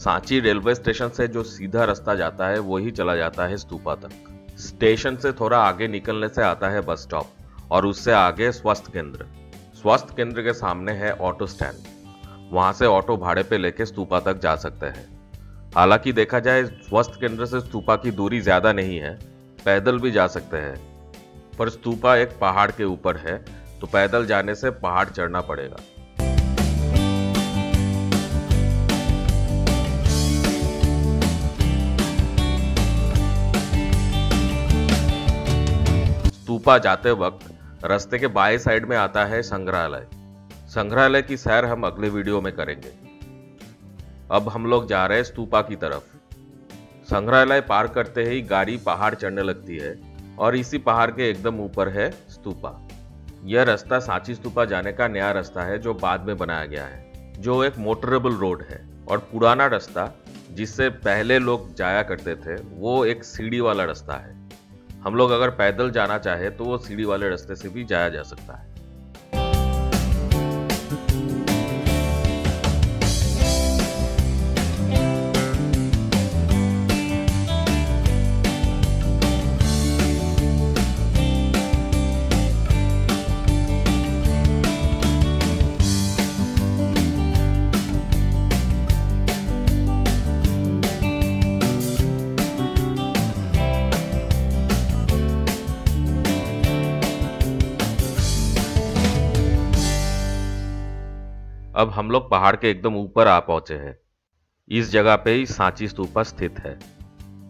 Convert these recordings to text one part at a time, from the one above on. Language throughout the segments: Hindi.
सांची रेलवे स्टेशन से जो सीधा रास्ता जाता है, वो ही चला जाता है स्तूपा तक। स्टेशन से थोड़ा आगे निकलने से आता है बस स्टॉप और उससे आगे स्वास्थ्य केंद्र। स्वास्थ्य केंद्र के सामने है ऑटो स्टैंड। वहाँ से ऑटो भाड़े पे लेके स्तूपा तक जा सकते हैं। हालाँकि देखा जाए, स्वास्थ्य केंद्र से स्तूपा की दूरी ज़्यादा नहीं है, पैदल भी जा सकते हैं। पर स्तूपा एक पहाड़ के ऊपर है तो पैदल जाने से पहाड़ चढ़ना पड़ेगा। स्तूपा जाते वक्त रास्ते के बाएँ साइड में आता है संग्रहालय। संग्रहालय की सैर हम अगले वीडियो में करेंगे। अब हम लोग जा रहे हैं स्तूपा की तरफ़। संग्रहालय पार करते ही गाड़ी पहाड़ चढ़ने लगती है और इसी पहाड़ के एकदम ऊपर है स्तूपा। यह रास्ता सांची स्तूपा जाने का नया रास्ता है जो बाद में बनाया गया है, जो एक मोटरेबल रोड है और पुराना रास्ता जिससे पहले लोग जाया करते थे, वो एक सीढ़ी वाला रास्ता है। हम लोग अगर पैदल जाना चाहे तो वो सीढ़ी वाले रास्ते से भी जाया जा सकता है। अब हम लोग पहाड़ के एकदम ऊपर आ पहुँचे हैं। इस जगह पे ही सांची स्तूपा स्थित है।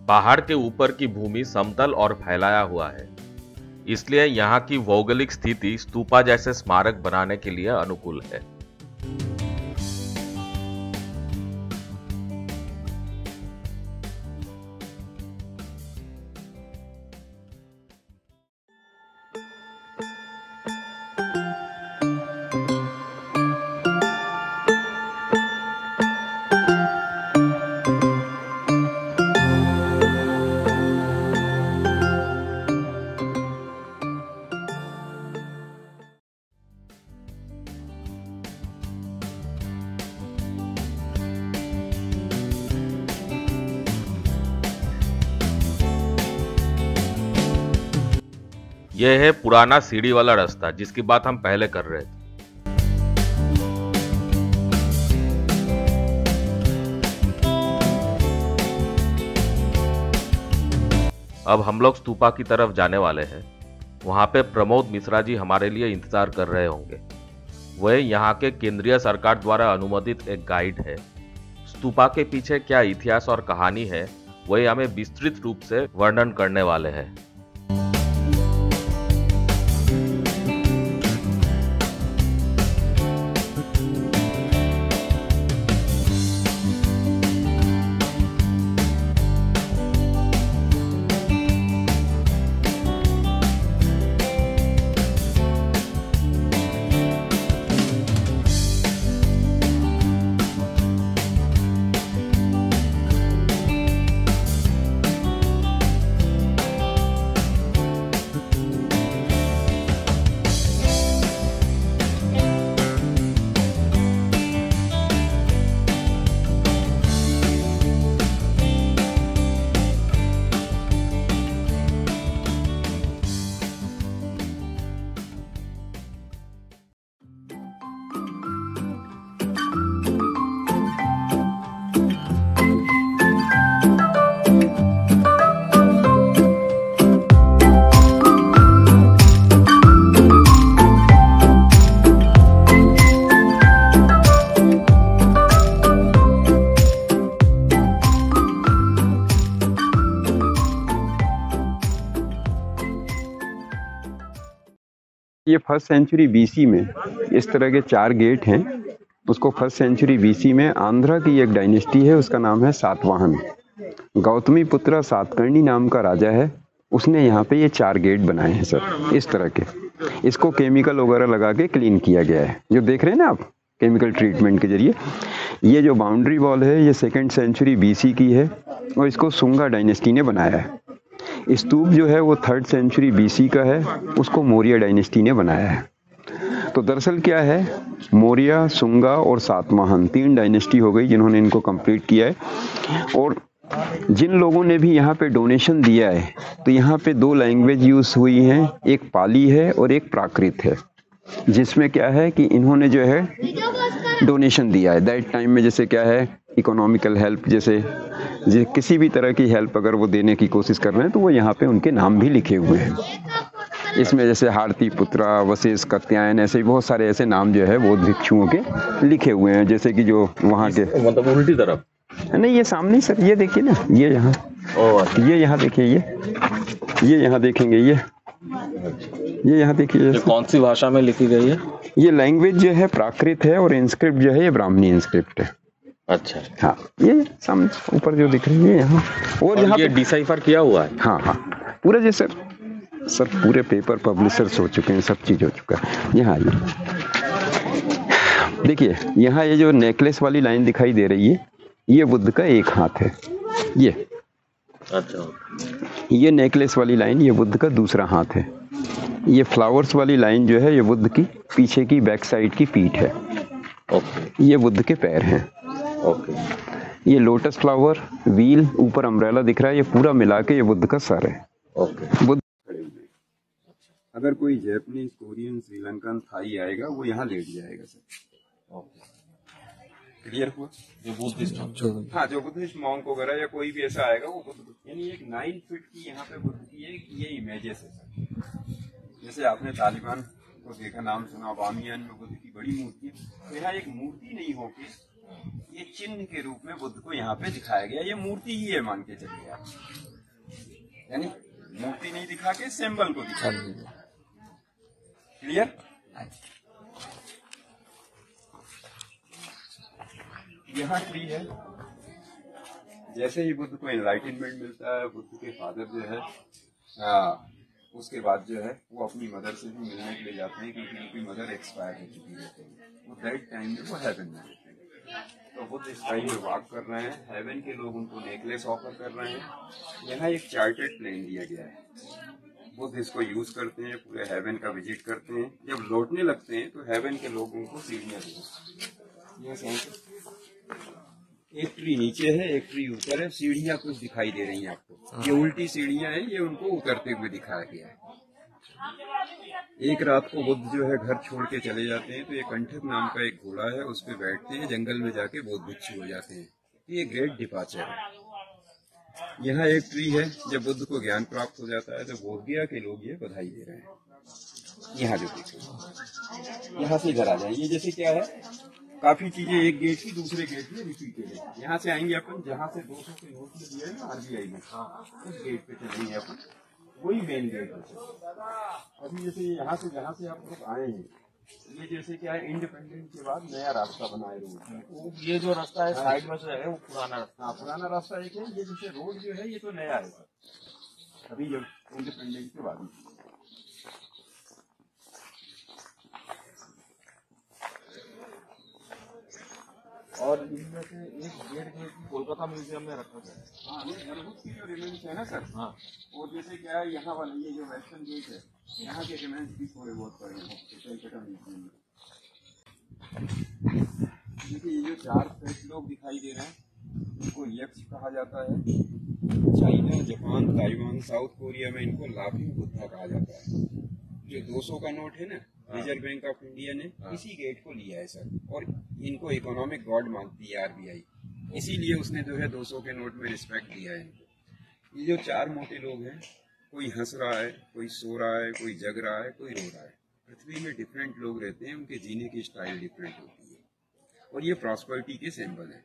पहाड़ के ऊपर की भूमि समतल और फैलाया हुआ है। इसलिए यहाँ की भौगोलिक स्थिति स्तूपा जैसे स्मारक बनाने के लिए अनुकूल है। पुराना सीढ़ी वाला रास्ता, जिसकी बात हम पहले कर रहे थे। अब हम लोग स्तूपा की तरफ़ जाने वाले हैं। वहाँ पे प्रमोद मिश्रा जी हमारे लिए इंतज़ार कर रहे होंगे। वह यहाँ के केंद्रीय सरकार द्वारा अनुमोदित एक गाइड है। स्तूपा के पीछे क्या इतिहास और कहानी है वह हमें विस्तृत रूप से वर्णन करने वाले हैं। ये फ़र्स्ट सेंचुरी बीसी में इस तरह के चार गेट हैं। उसको फ़र्स्ट सेंचुरी बीसी में आंध्रा की एक डायनेस्टी है, उसका नाम है सातवाहन। गौतमी पुत्र सातकर्णी नाम का राजा है। उसने यहाँ पे ये चार गेट बनाए हैं सर इस तरह के। इसको केमिकल वगैरह लगा के क्लीन किया गया है। जो देख रहे हैं ना आप केमिकल ट्रीटमेंट के ज़रिए? ये जो बाउंड्री वॉल है, ये सेकेंड सेंचुरी बीसी की है और इसको सुंगा डायनेस्टी ने बनाया है। स्तूप जो है वो थर्ड सेंचुरी बीसी का है, उसको मौर्य डायनेस्टी ने बनाया है। तो दरअसल क्या है, मौर्य, सुंगा और सातवाहन तीन डायनेस्टी हो गई जिन्होंने इनको कंप्लीट किया है। और जिन लोगों ने भी यहाँ पे डोनेशन दिया है तो यहाँ पे दो लैंग्वेज यूज़ हुई हैं, एक पाली है और एक प्राकृत है। जिसमें क्या है कि इन्होंने जो है डोनेशन दिया है। दैट टाइम में जैसे क्या है इकोनॉमिकल हेल्प जैसे किसी भी तरह की हेल्प अगर वो देने की कोशिश कर रहे हैं तो वो यहाँ पे उनके नाम भी लिखे हुए हैं। इसमें जैसे हारती पुत्रा वशिष्ठ कत्यायन ऐसे बहुत सारे ऐसे नाम जो है वो भिक्षुओं के लिखे हुए हैं जैसे कि जो वहाँ के मतलब उल्टी तरफ़ नहीं ये सामने सर ये देखिए ना ये यहाँ। ये यहाँ देखिए ये। ये यहाँ देखेंगे ये। ये यहाँ देखिए कौन सी भाषा में लिखी गई है? ये लैंग्वेज जो है प्राकृत है और इंस्क्रिप्ट जो है ये ब्राह्मणी इंस्क्रिप्ट है। अच्छा। हाँ ये सामने ऊपर जो दिख रही है यहाँ। और और यहाँ पे डिसाइफर किया हुआ है? हाँ हाँ। पूरा जैसे सर पूरे पेपर पब्लिशर्स हो चुके हैं सब चीज़ हो चुका है। यहाँ आइए देखिए यहाँ ये जो नेकलेस वाली लाइन दिखाई दे रही है ये बुद्ध का एक हाथ है। ये। अच्छा। ये नेकलेस वाली लाइन ये बुद्ध का दूसरा हाथ है। ये फ्लावर्स वाली लाइन जो है ये बुद्ध की पीछे की बैक साइड की पीठ है। ओके ये बुद्ध के पैर हैं। ओके ये लोटस फ्लावर व्हील ऊपर अम्ब्रेला दिख रहा है ये पूरा मिला के ये बुद्ध का सर है। ओके बुद्ध अगर कोई जैपनीज कोरियन श्रीलंकन थाई आएगा वो यहाँ लेट जाएगा सर। ओके क्लियर हुआ? जो बुद्धिस्ट हाँ। जो बुद्धिस्ट मॉन्क वगैरह या कोई भी ऐसा आएगा वो बुद्ध यानी एक नाइन फीट की यहाँ पे बुद्ध की एक ये इमेजेस है सर। जैसे आपने तालिबान को देखा नाम सुना बामियान में बुद्ध की बड़ी मूर्ति है। तो यहाँ एक मूर्ति नहीं होके ये चिन्ह के रूप में बुद्ध को यहाँ पे दिखाया गया। ये मूर्ति ही है मान के चलिए आप। यानी मूर्ति नहीं दिखा के सिंबल को दिखा। दीजिए क्लियर यहाँ ट्री है। जैसे ही बुद्ध को एनलाइटनमेंट मिलता है बुद्ध के फादर जो है आ, उसके बाद जो है वो अपनी मदर से भी मिलने के लिए जाते हैं क्योंकि उनकी मदर एक्सपायर हो चुकी रहती है। वो दैट टाइम में वो हेवन में रहते हैं। तो बुद्ध इस टाइम में वॉक कर रहे हैं। हेवन के लोग उनको नेकलेस ऑफ़र कर रहे हैं। यहाँ एक चार्टेड प्लेन दिया गया है। बुद्ध इसको यूज़ करते हैं पूरे हेवन का विज़िट करते हैं। जब लौटने लगते हैं तो हेवन के लोग उनको सीढ़ियाँ देते हैं। एक ट्री नीचे है एक ट्री ऊपर है। सीढ़ियाँ कुछ दिखाई दे रही हैं आपको। ये उल्टी सीढ़ियाँ हैं ये उनको उतरते हुए दिखाया गया है। एक रात को बुद्ध जो है घर छोड़ के चले जाते हैं तो ये कंठक नाम का एक घोड़ा है, उस पर बैठते हैं, जंगल में जाके बहुत भिक्षु हो जाते हैं। ये ग्रेट डिपाचर है। यहाँ एक ट्री है, जब बुद्ध को ज्ञान प्राप्त हो जाता है तो बोधगया के लोग ये बधाई दे रहे हैं। यहाँ जो देखो, यहाँ से इधर आ जाए ये जैसे क्या है, काफ़ी चीज़ें एक गेट की, दूसरे गेट में रिपीटेड है यहाँ से आएँगे अपन, जहाँ से दो सौ के नोट है ना आरबीआई में। उस गेट पे चलेंगे अपन। वही मेन गेट है। अभी जैसे यहाँ से जहाँ से आप लोग आए हैं ये जैसे क्या है इंडिपेंडेंट के बाद नया रास्ता बनाए रोड ये जो रास्ता है साइड में जो है वो पुराना रास्ता हाँ। पुराना रास्ता एक है ये जैसे रोड जो है ये तो नया है। अभी जब इंडिपेंडेंट के बाद। और इनमें से एक गेट गेट कोलकाता म्यूज़ियम में रखा गया। है हाँ की जो रिमेन्स है ना सर हाँ। और जैसे क्या है यहाँ वाला ये जो वेस्टर्न गेट है यहाँ के रिमेन्स भी थोड़े बहुत पड़े हैं देखिए ये जो चार लोग दिखाई दे रहे हैं इनको यक्ष कहा जाता है। China Japan Taiwan South Korea में इनको लाफिंग बुद्धा कहा जाता है। जो 200 का नोट है ना? रिज़र्व बैंक ऑफ़ इंडिया ने इसी गेट को लिया है सर। और इनको इकोनॉमिक गॉड मानती है आरबीआई इसीलिए उसने जो है 200 के नोट में रिस्पेक्ट दिया है इनको। ये जो चार मोटे लोग हैं कोई हंस रहा है कोई सो रहा है कोई जग रहा है कोई रो रहा है। पृथ्वी में डिफरेंट लोग रहते हैं उनके जीने की स्टाइल डिफरेंट होती है। और ये प्रॉस्पर्टी के सिंबल है।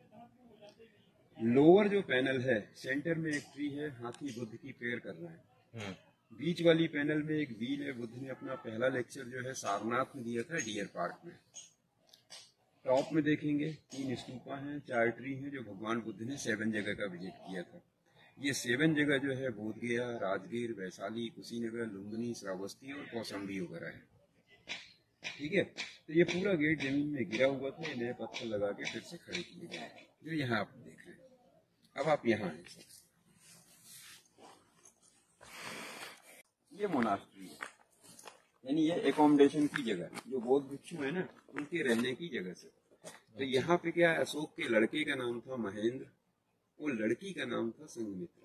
लोअर जो पैनल है सेंटर में एक ट्री है हाथी बुद्ध की पेयर कर रहा है। बीच वाली पैनल में एक व्हील है, बुद्ध ने अपना पहला लेक्चर जो है सारनाथ में दिया था, डियर पार्क में। टॉप में देखेंगे, तीन स्तूपा हैं, चार ट्री हैं जो भगवान बुद्ध ने सेवन जगह का विज़िट किया था। ये सेवन जगह जो है बोध गया राजगीर, वैशाली, कुशीनगर, लुम्बिनी, श्रावस्ती और कौसम्बी वगैरह है। ठीक है? तो ये पूरा गेट ज़मीन में गिरा हुआ था नए पत्थर लगा के फिर से खड़े किए गए जो यहाँ आप देख रहे हैं। अब आप यहाँ हैं सर ये मोनास्ट्री है। यानी ये एकोमोडेशन की जगह जो बौद्ध भिक्षु है ना उनके रहने की जगह से। तो यहाँ पे क्या अशोक के लड़के का नाम था महेंद्र वो लड़की का नाम था संगमित्र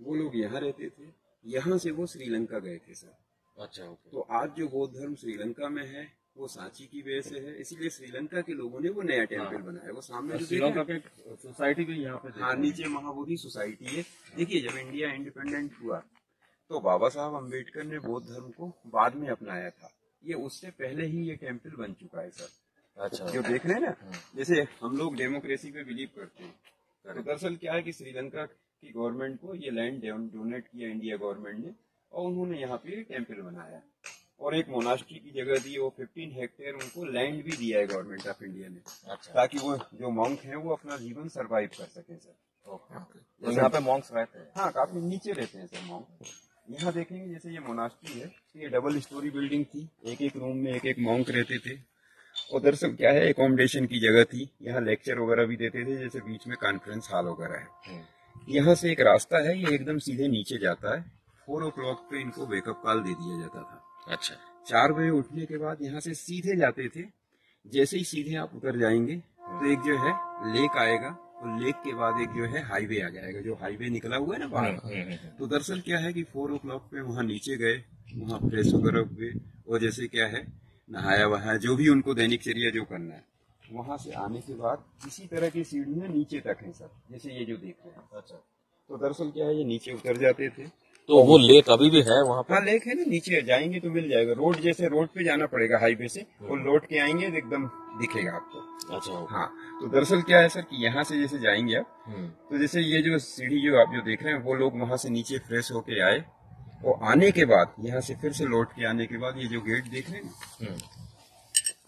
वो लोग यहाँ रहते थे यहाँ से वो श्रीलंका गए थे सर। अच्छा ओके। तो आज जो बौद्ध धर्म श्रीलंका में है वो सांची की वजह से है इसीलिए श्रीलंका के लोगों ने वो नया टेंपल हाँ। बनाया वो सामने जो श्रीलंका सोसाइटी भी यहाँ पे हाँ है। नीचे महाबोधि सोसाइटी है। देखिए जब इंडिया इंडिपेंडेंट हुआ तो बाबा साहब अंबेडकर ने बौद्ध धर्म को बाद में अपनाया था। ये उससे पहले ही ये टेंपल बन चुका है सर। अच्छा। जो देख रहे हैं ना हाँ। जैसे हम लोग डेमोक्रेसी पे बिलीव करते हैं। तो दरअसल क्या है कि श्रीलंका की गवर्नमेंट को ये लैंड डोनेट किया इंडिया गवर्नमेंट ने और उन्होंने यहाँ पे टेंपल बनाया। और एक मोनास्ट्री की जगह दी वो 15 हेक्टेयर उनको लैंड भी दिया है गवर्नमेंट ऑफ़ इंडिया ने। अच्छा। ताकि वो जो मॉन्क है वो अपना जीवन सरवाइव कर सके सर। यहाँ पे मॉन्क्स रहते हैं। हाँ काफ़ी नीचे रहते हैं सर मॉन्क। यहाँ देखेंगे जैसे ये मोनास्ट्री है ये डबल स्टोरी बिल्डिंग थी। एक एक रूम में एक एक मॉन्क रहते थे। और दरअसल क्या है एकोमोडेशन की जगह थी। यहाँ लेक्चर वगैरह भी देते थे जैसे बीच में कॉन्फ्रेंस हॉल वगैरह है। यहाँ से एक रास्ता है ये एकदम सीधे नीचे जाता है। फोर ओ क्लॉक पे इनको वेकअप कॉल दे दिया जाता था। अच्छा। चार बजे उठने के बाद यहाँ से सीधे जाते थे। जैसे ही सीधे आप उतर जाएँगे तो एक जो है लेक आएगा। और लेक के बाद एक जो है हाईवे आ जाएगा। जो हाईवे निकला हुआ है ना बाहर हम्म, तो दरअसल क्या है कि फोर ओ क्लॉक पे वहाँ नीचे गए वहाँ फ्रेश वगैरह हुए और जैसे क्या है नहाया वहाया जो भी उनको दैनिक चर्या जो करना है वहाँ से आने के बाद इसी तरह की सीढ़ियाँ नीचे तक है सर जैसे ये जो देख रहे हैं। अच्छा। तो दरअसल क्या है ये नीचे उतर जाते थे तो वो लेक अभी भी है वहाँ हाँ पर लेक है ना नीचे जाएँगे तो मिल जाएगा। रोड जैसे रोड पे जाना पड़ेगा हाईवे से और लौट के आएँगे एकदम दिखेगा आपको। अच्छा। हाँ तो दरअसल क्या है सर कि यहाँ से जैसे जाएँगे आप हम्म, तो जैसे ये जो सीढ़ी जो आप जो देख रहे हैं वो लोग वहाँ से नीचे फ्रेश होके आए और आने के बाद यहाँ से फिर से लौट के आने के बाद ये जो गेट देख रहे हैं हम्म,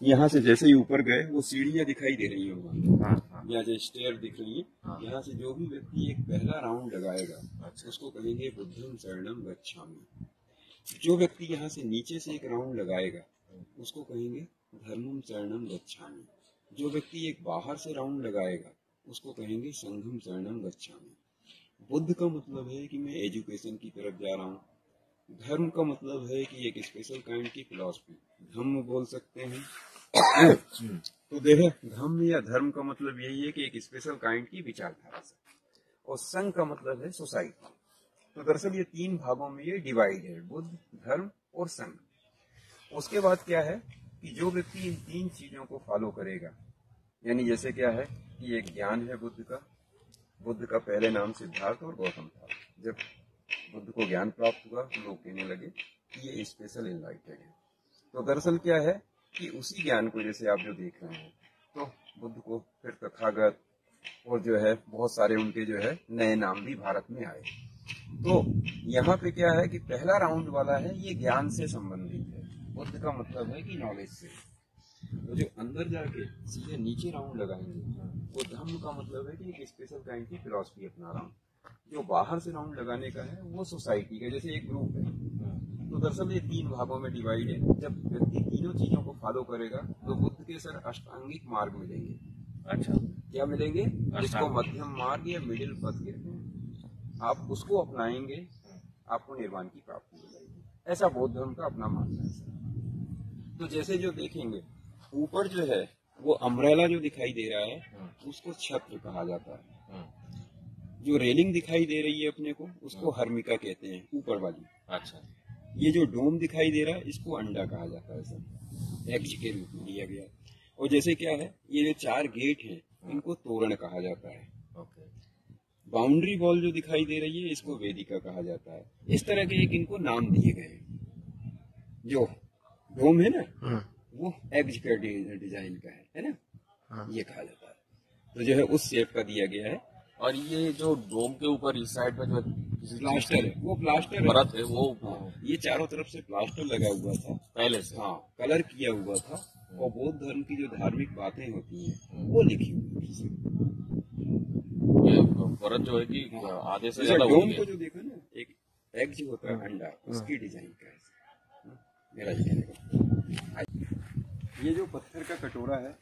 यहाँ से जैसे ही ऊपर गए वो सीढ़ियाँ दिखाई दे रही हैं। यहाँ से स्टेयर दिख रही है हाँ। यहाँ से जो भी व्यक्ति एक पहला राउंड लगाएगा अच्छा। उसको कहेंगे बुद्धम शरणम गच्छामि। जो व्यक्ति यहाँ से नीचे से एक राउंड लगाएगा उसको कहेंगे धर्मम शरणम गच्छामि। जो व्यक्ति एक बाहर से राउंड लगाएगा उसको कहेंगे संघम शरणम गच्छामि। बुद्ध का मतलब है कि मैं एजुकेशन की तरफ़ जा रहा हूँ। धर्म का मतलब है कि एक स्पेशल काइंड की फिलॉसफी धम्म बोल सकते हैं। हम्म, तो देखो, धम्म या धर्म का मतलब यही है कि एक स्पेशल काइंड की विचारधारा और संघ का मतलब है सोसाइटी तो दरअसल ये तीन भागों में ये डिवाइड है, बुद्ध, धर्म और संघ। उसके बाद क्या है कि जो व्यक्ति इन तीन चीज़ों को फॉलो करेगा, यानी जैसे क्या है कि एक ज्ञान है बुद्ध का बुद्ध का पहले नाम सिद्धार्थ और गौतम था। जब बुद्ध को ज्ञान प्राप्त हुआ तो लोग कहने लगे कि ये स्पेशल इनलाइटेड है। तो दरअसल क्या है कि उसी ज्ञान को जैसे आप जो देख रहे हैं। तो बुद्ध को फिर तथागत और जो है बहुत सारे उनके जो है नए नाम भी भारत में आए। तो यहाँ पे क्या है कि पहला राउंड वाला है ये ज्ञान से संबंधित है। बुद्ध का मतलब है कि नॉलेज से। तो जो अंदर जाके सीधे नीचे राउंड लगाएँगे वो धम्म का मतलब है कि एक स्पेशल काइंड की फिलोसफी अपना रहा हूँ। जो बाहर से राउंड लगाने का है वो सोसाइटी का जैसे एक ग्रुप है। तो दरअसल ये तीन भागों में डिवाइड है। जब व्यक्ति तीनों चीज़ों को फॉलो करेगा तो बुद्ध के सर अष्टांगिक मार्ग मिलेंगे। अच्छा। क्या मिलेंगे? जिसको मध्यम मार्ग या मिडिल पथ कहते हैं। आप उसको अपनाएँगे आपको निर्वाण की प्राप्ति हो जाएगी ऐसा बौद्ध धर्म का अपना मानना है। तो जैसे जो देखेंगे ऊपर जो है वो अम्ब्रेला जो दिखाई दे रहा है उसको छत्र कहा जाता है। जो रेलिंग दिखाई दे रही है अपने को उसको हर्मिका कहते हैं ऊपर वाली। अच्छा। ये जो डोम दिखाई दे रहा है इसको अंडा कहा जाता है सर। एक्स के रूप में लिया गया। और जैसे क्या है ये जो चार गेट हैं इनको तोरण कहा जाता है। ओके बाउंड्री वॉल जो दिखाई दे रही है इसको वेदिका कहा जाता है। इस तरह के एक इनको नाम दिए गए हैं। जो डोम है ना हम्म, वो एग्ज का डिज़ाइन का है है ना? हाँ। ये कहा जाता है। तो जो है उस शेप का दिया गया है। और ये जो डोम के ऊपर इस साइड पर जो प्लास्टर है वो प्लास्टर है। परत है वो हाँ, ये चारों तरफ़ से प्लास्टर लगा हुआ था। पहले से। हाँ कलर किया हुआ था और बौद्ध धर्म की जो धार्मिक बातें होती हैं वो लिखी हुई थी ये परत जो है कि आधे से ज़्यादा हो डोम को जो देखा ना एक एग जो होता है अंडा उसकी डिज़ाइन का है हाँ, मेरा ये कहने का ये जो पत्थर का कटोरा है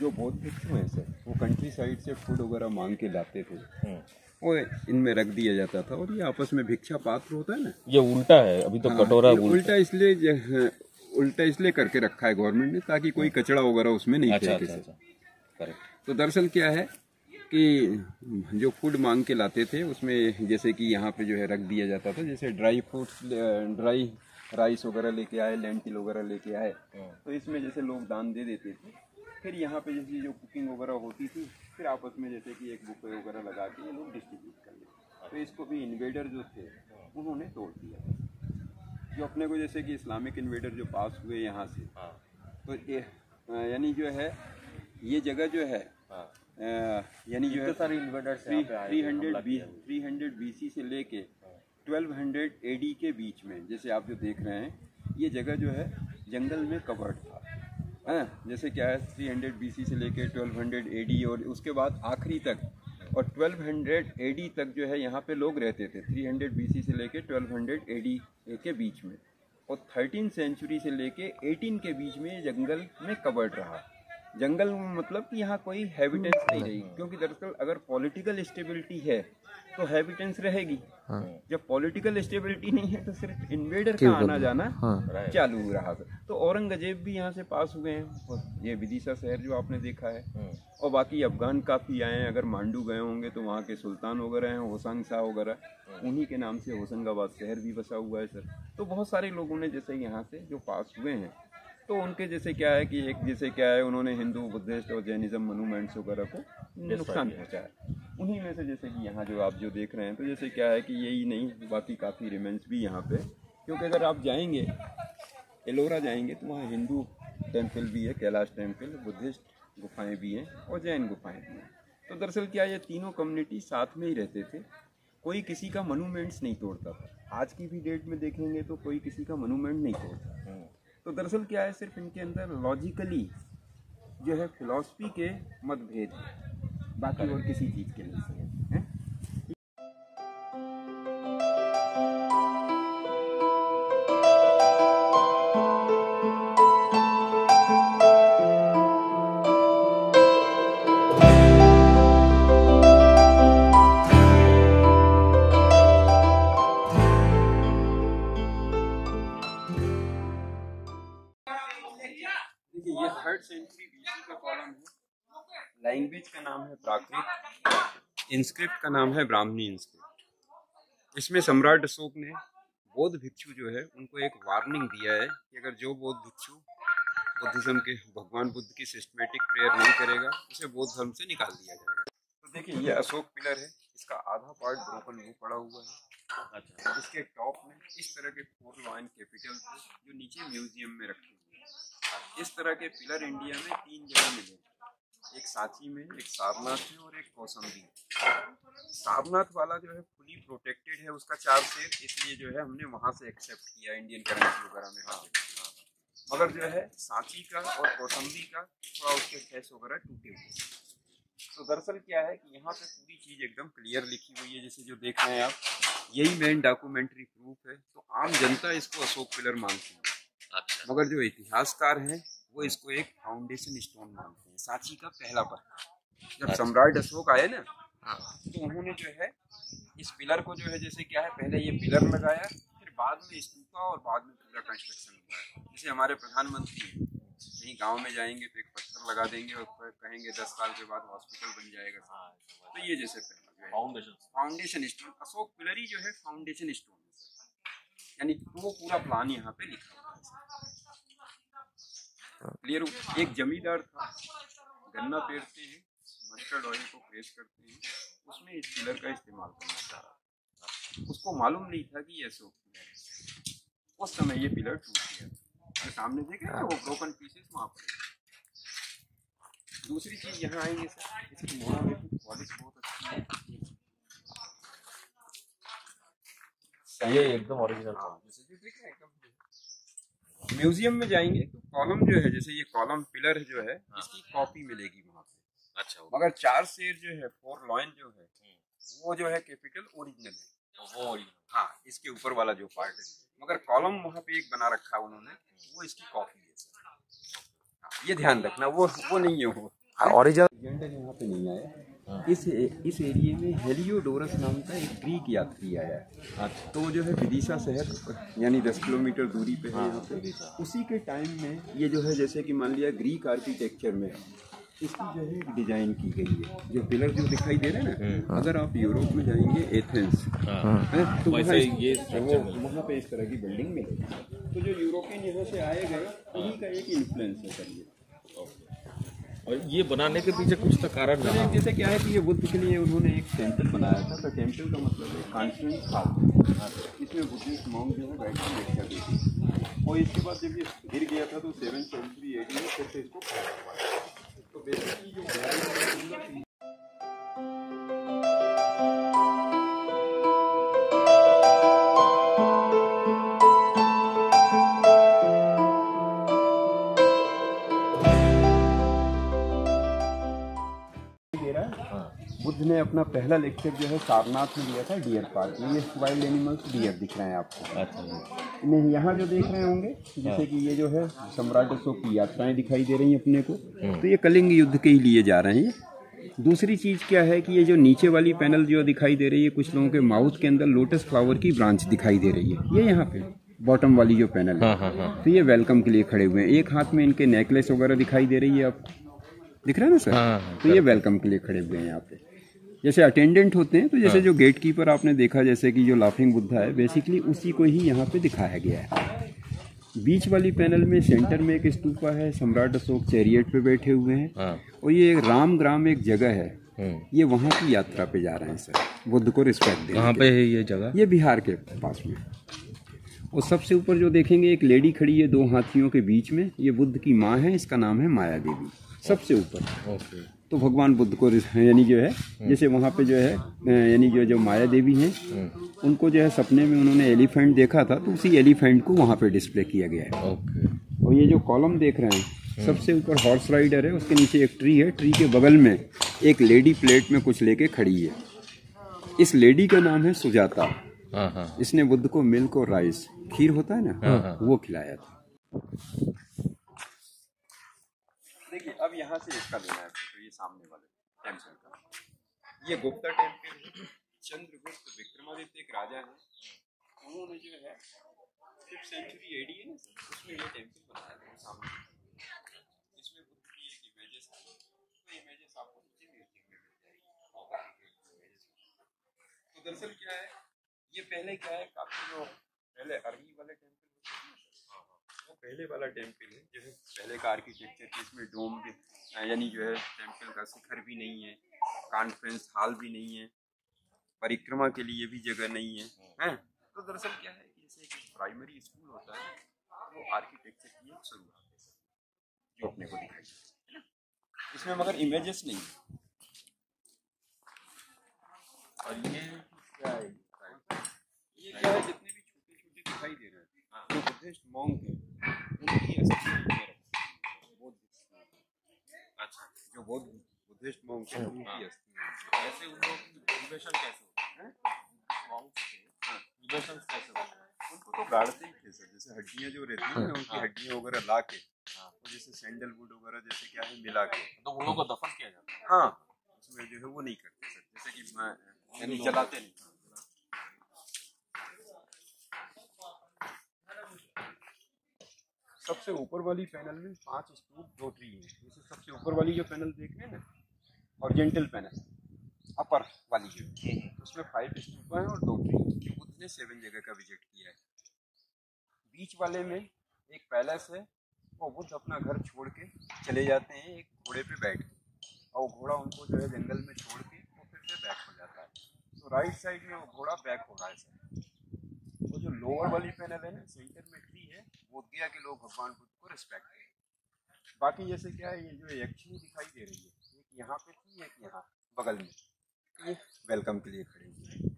जो बौद्ध भिक्षु हैं सर वो कंट्री साइड से फ़ूड वगैरह मांग के लाते थे। हम्म। वो इनमें रख दिया जाता था और ये आपस में भिक्षा पात्र होता है ना? ये उल्टा है अभी तो हाँ, कटोरा उल्टा। उल्टा इसलिए उल्टा इसलिए करके रखा है गवर्नमेंट ने ताकि कोई कचरा वगैरह उसमें नहीं अच्छा अच्छा अच्छा तो दरअसल क्या है कि जो फ़ूड मांग के लाते थे उसमें जैसे कि यहाँ पे जो है रख दिया जाता था जैसे ड्राई फ्रूट्स ड्राई राइस वगैरह लेके आए लेंटिल वगैरह लेके आए तो इसमें जैसे लोग दान दे देते थे फिर यहाँ पे जैसे जो कुकिंग वगैरह होती थी फिर आपस में जैसे कि एक बुफे वगैरह लगा के ये लोग डिस्ट्रीब्यूट कर लेते तो इसको भी इन्वेडर जो थे उन्होंने तोड़ दिया। जो अपने को जैसे कि इस्लामिक इन्वेडर जो पास हुए यहाँ से हाँ। तो ये यानी जो है ये जगह जो है हाँ। यानी जो है सारे inverters three hundred B three hundred B C से लेके ट्वेल्व हंड्रेड ए डी के बीच में जैसे आप जो देख रहे हैं ये जगह जो है जंगल में कवर्ड था। हाँ? जैसे क्या है थ्री हंड्रेड बी सी से लेके ट्वेल्व हंड्रेड ए डी और उसके बाद आखिरी तक। और 1200 हंड्रेड तक जो है, यहाँ पे लोग रहते थे 300 हंड्रेड सी लेके 1200 हंड्रेड के बीच में। और थर्टीन सेंचुरी से लेके एटीन के बीच में जंगल में कवर्ड रहा। जंगल मतलब कि यहाँ कोई हैबिटेंस नहीं रहेगी क्योंकि दरअसल अगर पॉलिटिकल स्टेबिलिटी है तो हैबिटेंस रहेगी। हाँ। जब पॉलिटिकल स्टेबिलिटी नहीं है तो सिर्फ़ इन्वेडर का आना जाना हाँ। चालू रहा था। तो औरंगज़ेब भी यहाँ से पास हुए हैं और ये विदिशा शहर जो आपने देखा है। और बाकी अफगान काफ़ी आए हैं अगर मांडू गए होंगे तो वहाँ के सुल्तान वगैरह हैं होसंग शाह वगैरह। उन्हीं के नाम से होशंगाबाद शहर भी बसा हुआ है सर। तो बहुत सारे लोगों ने जैसे यहाँ से जो पास हुए हैं तो उनके जैसे क्या है कि एक जैसे क्या है उन्होंने हिंदू बुद्धिस्ट और जैनिज्म मोनूमेंट्स वगैरह को नुकसान पहुँचाया। उन्हीं में से जैसे कि यहाँ जो आप जो देख रहे हैं तो जैसे क्या है कि यही नहीं बाकी काफ़ी रिमेंट्स भी यहाँ पे। क्योंकि अगर आप जाएँगे एलोरा जाएँगे तो वहाँ हिंदू टेंपल भी है कैलाश टेंपल बुद्धिस्ट गुफाएँ भी हैं और जैन गुफाएँ भी हैं। तो दरअसल क्या ये तीनों कम्युनिटी साथ में ही रहते थे। कोई किसी का मोनूमेंट्स नहीं तोड़ता था। आज की भी डेट में देखेंगे तो कोई किसी का मोनूमेंट नहीं तोड़ता। तो दरअसल क्या है, सिर्फ़ इनके अंदर लॉजिकली जो है फिलॉसफी के मतभेद बाकी और किसी चीज़ के नहीं। लैंग्वेज का नाम है प्राकृत इंस्क्रिप्ट का नाम है ब्राह्मणी इंस्क्रिप्ट इसमें सम्राट अशोक ने बौद्ध भिक्षु जो है उनको एक वार्निंग दिया है कि अगर जो बौद्ध भिक्षु बुद्धिज्म के भगवान बुद्ध की सिस्टमेटिक प्रेयर नहीं करेगा उसे बौद्ध धर्म से निकाल दिया जाएगा। तो देखिए ये अशोक पिलर है इसका आधा पार्ट ब्रोकन वो पड़ा हुआ है। अच्छा। इसके टॉप में इस तरह के फोर लाइन कैपिटल थे जो नीचे म्यूज़ियम में रखे हुए इस तरह के पिलर इंडिया में तीन जगह मिले एक सांची में एक सारनाथ में और एक कौसम्बी सारनाथ वाला जो है फुली प्रोटेक्टेड है उसका चार शेर इसलिए जो है हमने वहाँ से एक्सेप्ट किया इंडियन करेंसी वगैरह में। हाँ। मगर जो है सांची का और कौसम्बी का थोड़ा उसके फेस वगैरह टूटे हुए तो दरअसल क्या है कि यहाँ पे पूरी चीज़ एकदम क्लियर लिखी हुई है जैसे जो देख रहे हैं आप। यही मेन डॉक्यूमेंट्री प्रूफ है। तो आम जनता इसको अशोक पिलर मानती है। अच्छा। मगर जो इतिहासकार हैं वो इसको एक फाउंडेशन स्टोन मानते हैं। सांची का पहला पत्थर जब सम्राट अशोक आए ना तो उन्होंने जो है इस पिलर को जो है जैसे क्या है पहले ये पिलर लगाया फिर बाद में स्तूपा और बाद में पूरा कंस्ट्रक्शन हुआ जैसे हमारे प्रधानमंत्री कहीं गाँव में जाएँगे तो एक पत्थर लगा देंगे और कहेंगे दस साल के बाद हॉस्पिटल बन जाएगा। तो ये जैसे है। Foundation foundation stone Ashok pillar ही जो है फाउंडेशन स्टोन यानी वो पूरा प्लान यहाँ पे लिखा हुआ है। क्लियर एक जमींदार था गन्ना पेरते हैं मस्टर्ड ऑयल को प्रेस करते हैं उसमें इस पिलर का इस्तेमाल करना चाह रहा था। उसको मालूम नहीं था कि ये उस समय ये पिलर टूट गया और सामने देखे ना वो ब्रोकन पीसेस वहाँ पर दूसरी चीज़ यहाँ आएँगे सर इसकी मोनालिथिक पॉलिश बहुत अच्छी है। ये एकदम ओरिजिनल म्यूज़ियम में जाएँगे तो कॉलम जो है जैसे ये कॉलम पिलर जो है हाँ। इसकी कॉपी मिलेगी वहाँ पे। अच्छा मगर चार शेर जो है फोर लॉइन जो है वो जो है कैपिटल ओरिजिनल है। वो हाँ इसके ऊपर वाला जो पार्ट है। मगर कॉलम वहाँ पे एक बना रखा है उन्होंने वो इसकी कॉपी है हाँ, ये ध्यान रखना वो वो नहीं है वो। और ही यहाँ पे नहीं आया। इस इस एरिया में हेलियोडोरस नाम का एक ग्रीक यात्री आया है। अच्छा। तो वो जो है विदिशा शहर यानी 10 किलोमीटर दूरी पे है यहाँ पे। उसी के टाइम में ये जो है जैसे कि मान लिया ग्रीक आर्किटेक्चर में इसकी जो है डिज़ाइन की गई है। जो पिलर जो दिखाई दे रहे हैं ना अगर आप यूरोप में जाएँगे एथेंस हैं, तो वहाँ वैसे ये वहाँ पे इस तरह की बिल्डिंग मिलेगी। तो जो यूरोपियन यहाँ से आए गए उन्हीं का एक इन्फ्लुएंस है सर ये। और ये बनाने के पीछे कुछ तो कारण रहा। जैसे क्या है कि ये बुद्ध के लिए उन्होंने एक टेंपल बनाया था तो टेंपल का मतलब है कॉन्फ्रेंस हॉल इसमें बुद्धिस्ट मॉन्ग जो है बैठ कर लेक्चर दी थी और इसके बाद जब ये गिर गया था तो सेवन सेंचुरी एडी में फिर से इसको तो बेसिकली जो ने अपना पहला लेक्चर जो है सारनाथ में दिया था डियर पार्क में। ये वाइल्ड एनिमल्स डियर दिख रहे हैं आपको। अच्छा नहीं यहाँ जो देख रहे होंगे जैसे कि ये जो है सम्राट अशोक की यात्राएँ दिखाई दे रही हैं अपने को। तो ये कलिंग युद्ध के ही लिए जा रहे हैं। दूसरी चीज़ क्या है कि ये जो नीचे वाली पैनल जो दिखाई दे रही है कुछ लोगों के माउथ के अंदर लोटस फ्लावर की ब्रांच दिखाई दे रही है। ये यहाँ पे बॉटम वाली जो पैनल है। हाँ हाँ हाँ। तो ये वेलकम के लिए खड़े हुए हैं। एक हाथ में इनके नेकलेस वगैरह दिखाई दे रही है आप दिख रहा है ना सर हाँ, हाँ, तो ये वेलकम के लिए खड़े हुए हैं यहाँ पे। जैसे अटेंडेंट होते हैं तो जैसे जो गेट कीपर आपने देखा जैसे कि जो लाफिंग बुद्धा है बेसिकली उसी को ही यहाँ पे दिखाया गया है। बीच वाली पैनल में सेंटर में एक स्तूपा है सम्राट अशोक चैरियट पे बैठे हुए हैं। हाँ। और ये एक राम ग्राम एक जगह है। हम्म। ये वहाँ की यात्रा पे जा रहे हैं सर। बुद्ध को रिस्पेक्ट दे कहाँ पे है ये जगह? ये बिहार के पास में। और सबसे ऊपर जो देखेंगे एक लेडी खड़ी है दो हाथियों के बीच में। ये बुद्ध की माँ है इसका नाम है माया देवी सबसे ऊपर। ओके। तो भगवान बुद्ध को यानी जो है जैसे वहाँ पे जो है यानी जो जो माया देवी हैं उनको जो है सपने में उन्होंने एलिफेंट देखा था तो उसी एलिफेंट को वहाँ पे डिस्प्ले किया गया है। ओके। और ये जो कॉलम देख रहे हैं सबसे ऊपर हॉर्स राइडर है उसके नीचे एक ट्री है ट्री के बगल में एक लेडी प्लेट में कुछ लेके खड़ी है। इस लेडी का नाम है सुजाता। हाँ हाँ। इसने बुद्ध को मिल्क और राइस खीर होता है ना वो खिलाया था। देखिए, अब यहाँ से इसका लेना है तो ये सामने वाले टेंपल का। ये गुप्ता टेंपल चंद्रगुप्त विक्रमादित्य एक राजा है। उन्होंने जो है, फिफ्थ सेंचुरी एडी है उसमें ये टेंपल बनाया था सामने। इसमें बुद्ध की एक इमेजेस है। वो इमेजेस आपको नीचे म्यूज़ियम में मिल जाएगी। तो दरअसल क्या है, ये पहले क्या है, काफ़ी जो पहले अरबी वाले टेंपल थे पहले वाला टेंपल है जो है पहले का आर्किटेक्चर इसमें डोम भी यानी जो है टेंपल का शिखर भी नहीं है कॉन्फ्रेंस हॉल भी नहीं है, परिक्रमा के लिए भी जगह नहीं है, हैं? तो दरअसल क्या है, जैसे एक प्राइमरी स्कूल होता है, वो आर्किटेक्चर की एक शुरुआत है, जो अपने को दिखाई है इसमें मगर इमेजेस नहीं है। और ये क्या है? ये क्या है? जितने भी छोटे छोटे दिखाई दे रहे हैं जो बुद्धिस्ट मॉन्क हैं अच्छा जो बौद्ध बुद्धिस्ट मॉन्क हैं। उनकी अस्थियाँ ऐसे उन लोगों की कैसे होता हैं? monks के रिजर्वेशन कैसे होता है उनको तो गाड़ते ही थे सर जैसे हड्डियाँ जो रहती हैं उनकी हड्डियाँ वगैरह ला के तो जैसे सैंडलवुड वगैरह जैसे क्या है मिला के तो उन लोगों को दफन किया जाता है हाँ उसमें जो है वो नहीं करते सर जैसे कि मैं यानी जलाते नहीं। सबसे ऊपर वाली पैनल में पाँच स्तूप दो ट्री है। जैसे सबसे ऊपर वाली जो पैनल देख रहे हैं ना ऑरिजेंटल पैनल अपर वाली जो। उसमें फाइव स्तूप हैं और दो ट्री बुद्ध ने सेवन जगह का विज़िट किया है। बीच वाले में एक पैलेस है और बुद्ध अपना घर छोड़ के चले जाते हैं एक घोड़े पे बैठ के। और घोड़ा उनको जो है जंगल में छोड़ के वो फिर से बैक हो जाता है। तो राइट साइड में वो घोड़ा बैक हो रहा है सर जो लोअर वाली पैनल है ना सेंटर में ट्री है, वो दिया के लोग भगवान बुद्ध को रिस्पेक्ट करें। बाकी जैसे क्या है, ये जो एक्चुअली दिखाई दे रही है एक यहाँ पे थी एक यहाँ बगल में। ये वेलकम के लिए खड़े हुई है।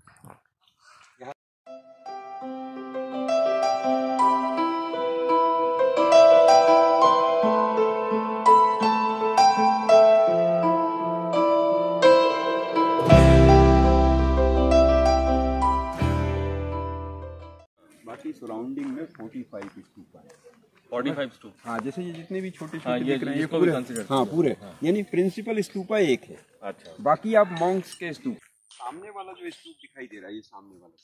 फोर्टी फाइव स्तूप हाँ जैसे ये जितने भी छोटे हाँ, छोटे ये- दिख रहे हैं भी पूरे हाँ पूरे। यानी प्रिंसिपल स्तूपा एक है। अच्छा। बाकी आप मॉन्क्स के स्तूप सामने वाला जो स्तूप दिखाई दे रहा है ये सामने वाला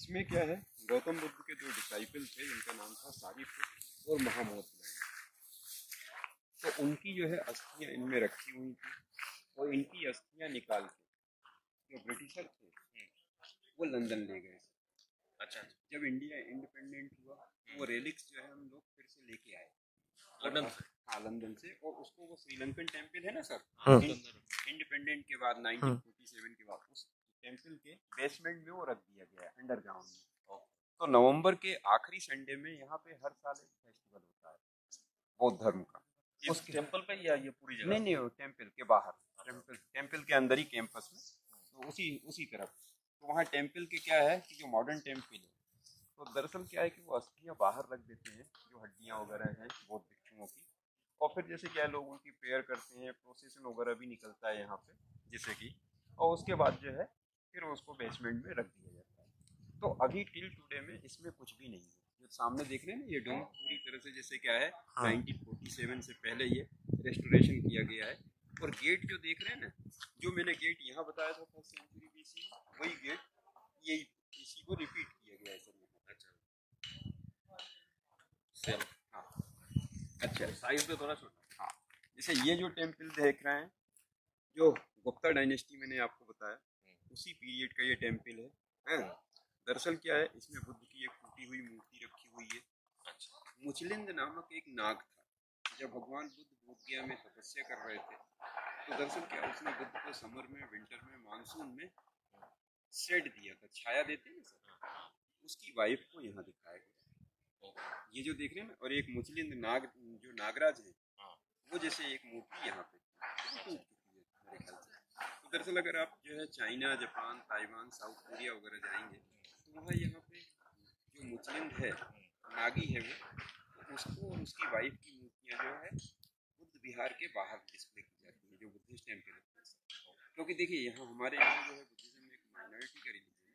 इसमें क्या है? गौतम बुद्ध के जो डिसाइपल थे इनका नाम था सारिपुत्र और महामोद तो उनकी जो है अस्थियाँ इनमें रखी हुई थी और इनकी अस्थियाँ निकाल के जो ब्रिटिशर थे वो लंदन ले गए। अच्छा। जब इंडिया इंडिपेंडेंट हुआ वो रेलिक्स जो है हम लोग फिर से लेके आए। लंदन। हाँ लंदन से। और उसको वो श्रीलंकन टेंपल है ना सर? हाँ। इंडिपेंडेंट के बाद 1947 के बाद उस टेंपल के बेसमेंट में वो रख दिया गया अंडरग्राउंड में। तो नवंबर के आखिरी संडे में यहाँ पे हर साल एक फेस्टिवल होता है बौद्ध धर्म का। उस टेंपल पे या ये पूरी जगह? नहीं नहीं वो टेंपल के बाहर टेंपल टेंपल के अंदर ही कैंपस में। तो उसी उसी तरफ़। तो वहाँ टेंपल के क्या है कि जो मॉडर्न टेंपल है तो दरअसल क्या है कि वो अस्थियाँ बाहर रख देते हैं जो हड्डियाँ वगैरह हैं बौद्ध भिक्षुओं की और फिर जैसे क्या है लोग उनकी प्रेयर करते हैं प्रोसेसन वगैरह भी निकलता है यहाँ पे जैसे कि। और उसके बाद जो है फिर उसको बेसमेंट में रख दिया जाता है। तो अभी टिल टुडे में इसमें कुछ भी नहीं है। जो सामने देख रहे हैं ना ये डोम पूरी तरह से जैसे क्या है 1947 से पहले ये रेस्टोरेशन किया गया है। और गेट जो देख रहे हैं ना जो मैंने गेट यहाँ बताया था फ़र्स्ट सेंचुरी बीसी वही गेट यही इसी को रिपीट किया गया है सर सेम हाँ। अच्छा साइज़ में थोड़ा छोटा। हाँ। जैसे ये जो टेंपल देख रहे हैं जो गुप्ता डायनेस्टी मैंने आपको बताया उसी पीरियड का ये टेंपल है हैं? दरअसल क्या है इसमें बुद्ध की एक टूटी हुई मूर्ति रखी हुई है। अच्छा। मुचलिंद नामक एक नाग था। जब भगवान बुद्ध बोधगया में तपस्या कर रहे थे तो दरअसल क्या उसने बुद्ध को समर में विंटर में मानसून में सेट दिया था छाया देते हैं सर? उसकी वाइफ को यहाँ दिखाया गया। ये जो देख रहे हैं ना और एक मुचलिंद नाग जो नागराज है हाँ। वो जैसे एक मूर्ति यहाँ पे से। तो दरअसल अगर आप जो है China Japan Taiwan South Korea वगैरह जाएँगे तो वहाँ यहाँ पे जो मुचलिंद है नागी है वो तो उसको और उसकी वाइफ की मूर्तियाँ जो है बुद्ध विहार के बाहर डिस्प्ले की जाती है जो बुद्धिस्ट टेंपल क्योंकि देखिए यहाँ हमारे यहाँ जो है बुद्धिज्म एक माइनॉरिटी का रिलीजन है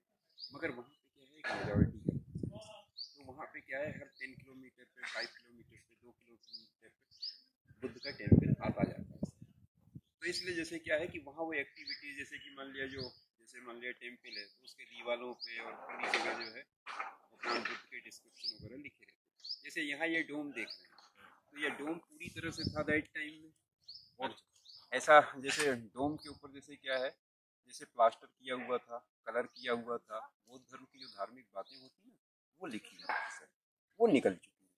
मगर वहाँ पे क्या है एक मेजॉरिटी का religion है। तो वहाँ पे क्या है, हर टेन किलोमीटर पे फाइव किलोमीटर पे, दो किलोमीटर पे बुद्ध का टेंपल आता जाता है। तो इसलिए जैसे क्या है कि वहाँ वो एक्टिविटीज़ जैसे कि मान लिया जो, जैसे मान लिया टेंपल है तो उसके दीवारों पे और पूरी जगह जो है भगवान बुद्ध के डिस्क्रिप्शन वगैरह लिखे रहते हैं। जैसे यहाँ ये डोम देख रहे हैं। तो ये डोम पूरी तरह से था दैट टाइम में। और ऐसा, जैसे डोम के ऊपर जैसे क्या है, जैसे प्लास्टर किया हुआ था कलर किया हुआ था, बौद्ध धर्म की जो धार्मिक बातें होती हैं वो लिखी सर। वो निकल चुकी है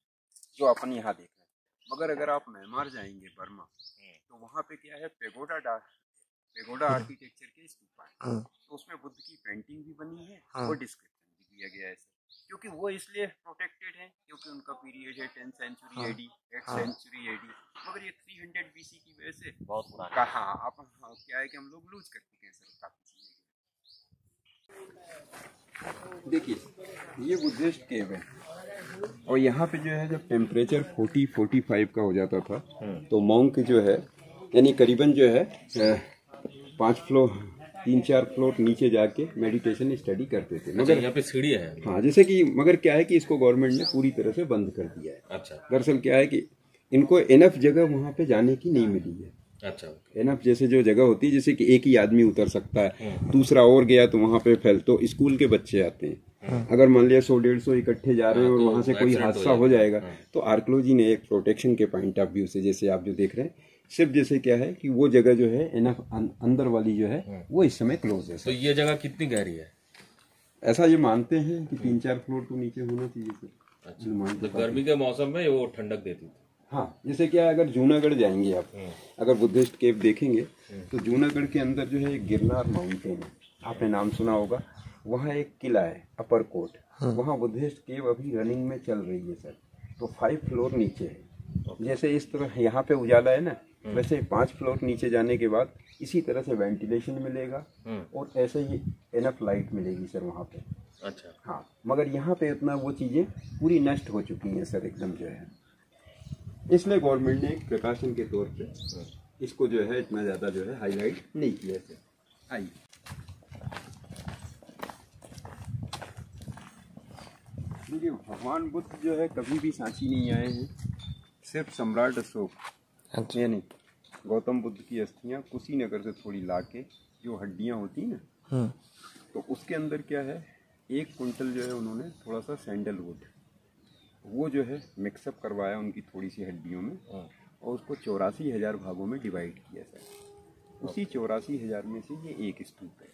जो अपन यहाँ देख रहे हैं। मगर अगर आप म्यांमार जाएँगे बर्मा तो वहाँ पे क्या है पेगोडा डा पेगोडा आर्किटेक्चर के स्तूपा है। तो उसमें बुद्ध की पेंटिंग भी बनी है और डिस्क्रिप्शन भी दिया गया है सर। क्योंकि वो इसलिए प्रोटेक्टेड है क्योंकि उनका पीरियड है tenth century AD eight century AD मगर ये 300 बीसी की वजह से बहुत पुराना कहा आप हाँ, क्या है कि हम लोग लूज कर चुके हैं सर काफ़ी चीज़ें। देखिए ये बुद्धिस्ट केव है। और यहाँ पे जो है जब टेम्परेचर 40 45 का हो जाता था तो मॉन्क जो है यानी करीबन जो है पाँच फ्लोर तीन चार फ्लोर नीचे जाके मेडिटेशन स्टडी करते थे। अच्छा मगर यहाँ पे सीढ़ी है। हाँ जैसे कि मगर क्या है कि इसको गवर्नमेंट ने पूरी तरह से बंद कर दिया है। अच्छा। दरअसल क्या है कि इनको इनफ जगह वहाँ पे जाने की नहीं मिली है। अच्छा इनफ जैसे जो जगह होती है जैसे कि एक ही आदमी उतर सकता है दूसरा और गया तो वहाँ पे फैल तो स्कूल के बच्चे आते हैं। अगर मान लिया सौ डेढ़ सौ इकट्ठे जा रहे हैं और तो वहाँ से कोई हादसा हो जाएगा तो आर्कोलॉजी ने एक प्रोटेक्शन के पॉइंट ऑफ़ व्यू से जैसे आप जो देख रहे हैं सिर्फ़ जैसे क्या है कि वो जगह जो है इनफ अंदर वाली जो है वो इस समय क्लोज है तो ये जगह कितनी गहरी है? ऐसा ये मानते हैं कि तीन चार फ्लोर तो नीचे होना चाहिए सर। अनुमान तो गर्मी के मौसम में वो ठंडक देती थी। हाँ जैसे क्या है, अगर जूनागढ़ जाएँगे आप अगर बुद्धिस्ट केव देखेंगे तो जूनागढ़ के अंदर जो है एक गिरनार माउंटेन है। आपने नाम सुना होगा। वहाँ एक किला है अपर कोट। वहाँ बुद्धिस्ट केव अभी रनिंग में चल रही है सर। तो फाइव फ्लोर नीचे है। जैसे इस तरह यहाँ पे उजाला है ना वैसे पाँच फ्लोर नीचे जाने के बाद इसी तरह से वेंटिलेशन मिलेगा और ऐसे ही इनफ लाइट मिलेगी सर वहाँ पे। अच्छा। हाँ मगर यहाँ पे उतना वो चीज़ें पूरी नष्ट हो चुकी हैं सर एकदम जो है। इसलिए गवर्नमेंट ने एक प्रिकॉशन के तौर पे इसको जो है इतना ज़्यादा जो है हाईलाइट नहीं किया सर आइए। देखिए भगवान बुद्ध जो है कभी भी सांची नहीं आए हैं। सिर्फ़ सम्राट अशोक अच्छा यानी गौतम बुद्ध की अस्थियाँ कुशीनगर से थोड़ी ला के जो हड्डियाँ होती ना हम्म तो उसके अंदर क्या है? एक कुंटल जो है उन्होंने थोड़ा सा सैंडलवुड वो जो है मिक्सअप करवाया उनकी थोड़ी सी हड्डियों में और उसको चौरासी हज़ार भागों में डिवाइड किया सर। उसी चौरासी हज़ार में से ये एक स्तूप है।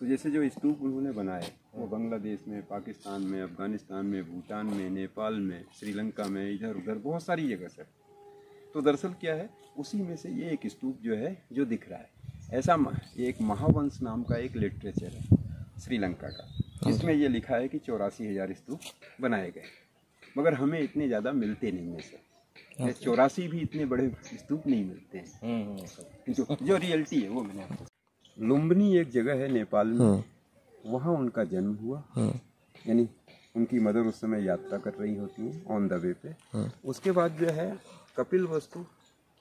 तो जैसे जो स्तूप उन्होंने बनाए वो बांग्लादेश में पाकिस्तान में अफ़गानिस्तान में भूटान में नेपाल में श्रीलंका में इधर उधर बहुत सारी जगह सर। तो दरअसल क्या है उसी में से ये एक स्तूप जो है जो दिख रहा है। ऐसा ये एक महावंश नाम का एक लिटरेचर है श्रीलंका का। जिसमें ये लिखा है कि चौरासी हज़ार स्तूप बनाए गए। मगर हमें इतने ज़्यादा मिलते नहीं है सर। चौरासी भी इतने बड़े स्तूप नहीं मिलते हैं। जो जो रियलिटी है वो मैंने लुम्बनी एक जगह है नेपाल में। वहाँ उनका जन्म हुआ। यानी उनकी मदर उस समय यात्रा कर रही होती हैं ऑन द वे पे। उसके बाद जो है कपिल वस्तु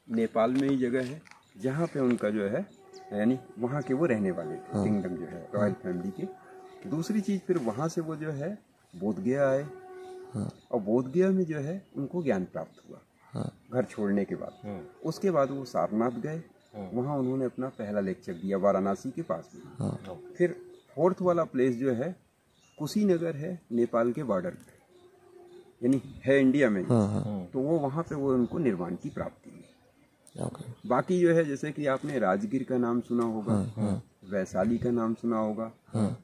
नेपाल में ही जगह है जहाँ पे उनका जो है यानी वहाँ के वो रहने वाले थे किंगडम जो है रॉयल फैमिली के। दूसरी चीज़ फिर वहाँ से वो जो है बोध गया आए। और बोध गया में जो है उनको ज्ञान प्राप्त हुआ। घर छोड़ने के बाद। उसके बाद वो सारनाथ गए। वहाँ उन्होंने अपना पहला लेक्चर दिया वाराणसी के पास में। फिर फोर्थ वाला प्लेस जो है कुशीनगर है नेपाल के बॉर्डर पे। यानी है इंडिया में। तो वो वहाँ पे वो उनको निर्माण की प्राप्ति हुई। बाकी जो है जैसे कि आपने राजगीर का नाम सुना होगा। वैशाली का नाम सुना होगा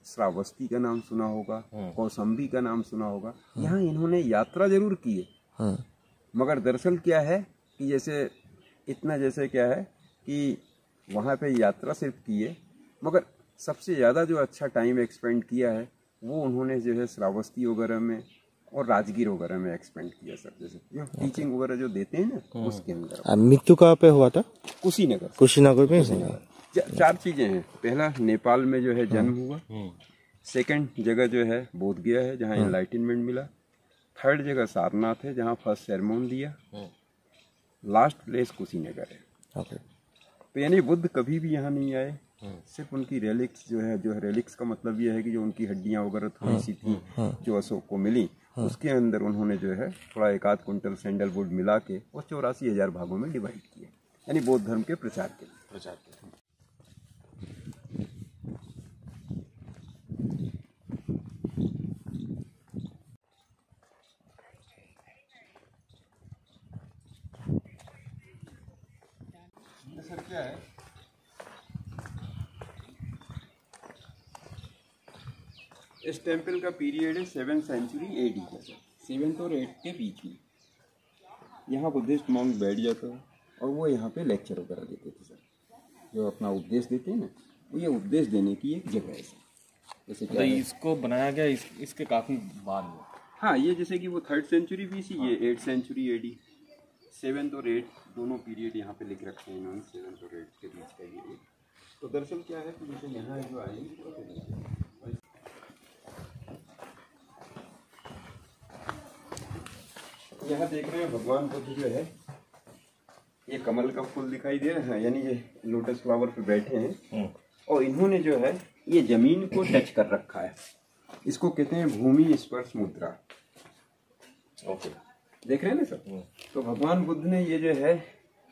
श्रावस्ती का नाम सुना होगा कौसम्बी का नाम सुना होगा। यहाँ इन्होंने यात्रा ज़रूर की है। हाँ। मगर दरअसल क्या है कि जैसे इतना जैसे क्या है कि वहाँ पे यात्रा सिर्फ़ की है मगर सबसे ज़्यादा जो अच्छा टाइम एक्सपेंड किया है वो उन्होंने जो है श्रावस्ती वगैरह में और राजगीर वगैरह में एक्सपेंड किया सर जैसे। जो टीचिंग वगैरह जो देते हैं ना उसके अंदर। मृत्यु कहाँ पे हुआ था? कुशीनगर। कुशीनगर में चार चीज़ें हैं। पहला नेपाल में जो है जन्म हुआ। सेकंड जगह जो है बोध गया है जहाँ एनलाइटनमेंट मिला। थर्ड जगह सारनाथ है जहाँ फ़र्स्ट सेरेमोन दिया। लास्ट प्लेस कुशीनगर है। तो यानी बुद्ध कभी भी यहाँ नहीं आए। सिर्फ़ उनकी रेलिक्स जो है जो है रेलिक्स का मतलब यह है कि जो उनकी हड्डियाँ वगैरह थोड़ी सी थी जो अशोक को मिली उसके अंदर उन्होंने जो है थोड़ा एक आध कुंटल सैंडलवुड मिला के और चौरासी हज़ार भागों में डिवाइड किए। यानी बौद्ध धर्म के प्रचार के लिए। प्रचार के सर क्या है? इस टेंपल का पीरियड है सेवन सेंचुरी एडी का सर। सेवेंथ और एट के बीच में। यहाँ बुद्धिस्ट मॉन्क बैठ जाता है और वो यहाँ पे लेक्चर वगैरह देते थे सर। जो अपना उपदेश देते हैं ना वो ये उपदेश देने की एक जगह है सर। जैसे तो क्या है? इसको बनाया गया इस, इसके काफ़ी बाद में। हाँ ये जैसे कि वो थर्ड सेंचुरी बीसी ये एट सेंचुरी एडी सेवेंथ और एट दोनों पीरियड यहाँ पे लिख रखे हैं इन्होंने सेवेंथ और एट के बीच का पीरियड तो दरअसल क्या है कि जैसे यहाँ जो आएँगे यहाँ देख रहे हैं भगवान बुद्ध जो है ये कमल का फूल दिखाई दे रहा है यानी ये लोटस फ्लावर पे बैठे हैं। और इन्होंने जो है ये ज़मीन को टच कर रखा है। इसको कहते हैं भूमि स्पर्श मुद्रा। ओके। देख रहे हैं ना सर तो भगवान बुद्ध ने ये जो है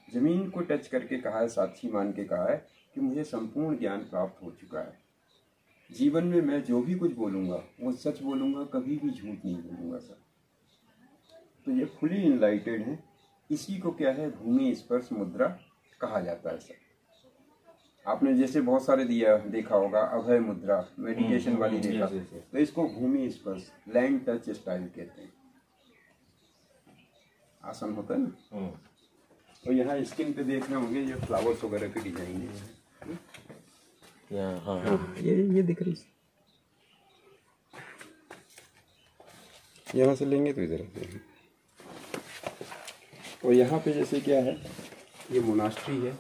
ज़मीन को टच करके कहा है साक्षी मान के कहा है कि मुझे संपूर्ण ज्ञान प्राप्त हो चुका है। जीवन में मैं जो भी कुछ बोलूँगा वो सच बोलूँगा कभी भी झूठ नहीं बोलूँगा सर। तो ये फुली इनलाइटेड है। इसी को क्या है? भूमि स्पर्श मुद्रा कहा जाता है सर। आपने जैसे बहुत सारे दिया देखा होगा अभय मुद्रा मेडिटेशन वाली देखा। तो इसको भूमि स्पर्श लैंड टच स्टाइल कहते हैं। आसन होता है ना? तो यहाँ स्किन पे देख रहे होंगे ये फ्लावर्स वगैरह की डिज़ाइन है। यहाँ हाँ हाँ। ये ये दिख रही यहाँ से लेंगे तो इधर और यहाँ पे जैसे क्या है ये मोनास्ट्री है।